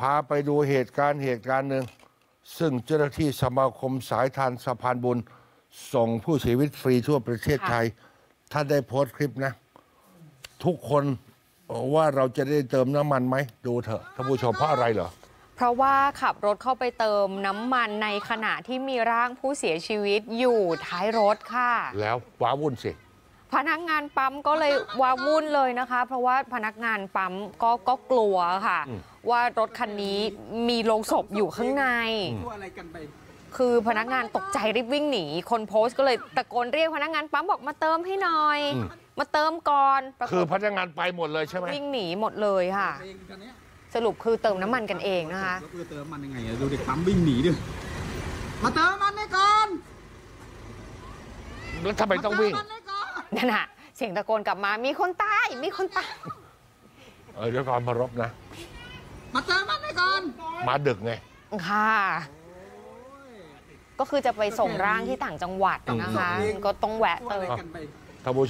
พาไปดูเหตุการณ์เหตุการณ์หนึ่ง ซึ่งเจ้าหน้าที่สมาคมสายทานสะพานบุญ ส่งผู้เสียชีวิตฟรีทั่วประเทศไทย ท่านได้โพสต์คลิปนะ ทุกคนว่าเราจะได้เติมน้ำมันไหม ดูเถอะท่านผู้ชมเพราะอะไรเหรอ เพราะว่าขับรถเข้าไปเติมน้ำมันในขณะที่มีร่างผู้เสียชีวิตอยู่ท้ายรถค่ะ แล้วว้าวุ่นสิ พนักงานปั๊มก็เลยวาวุ่นเลยนะคะ เพราะว่าพนักงานปั๊มก็ก็กลัวค่ะ ว่ารถคันนี้มีโลงศพอยู่ข้างในตัวอะไรกันไปคือพนักงานตกใจรีบวิ่งหนี คนโพสต์ก็เลยตะโกนเรียกพนักงานปั๊มบอกมาเติมให้หน่อยอืมมาเติมก่อนปรากฏคือพนักงานไปหมดเลยใช่ไหมวิ่งหนีหมดเลยค่ะเองคันเนี้ยสรุปคือเติมน้ำมันกันเองนะคะแล้วกูจะเติมมันยังไงอะดูเด็กปั๊มวิ่งหนีดิมาเติมมันให้ก่อนแล้วทำไมต้องวิ่งาเติมมั นให้ก่อนนั่นน่ะเสียงตะโกนกลับมามีคนตายมีคนตายเออด้วยความเคารพนะ มาเติมมันให้ก่อน มาดึกไง ค่ะ ก็คือจะไปส่งร่างที่ต่างจังหวัดนะคะ ก็ต้องแวะตัวเติอะไรมกันไปท่านผู้ชม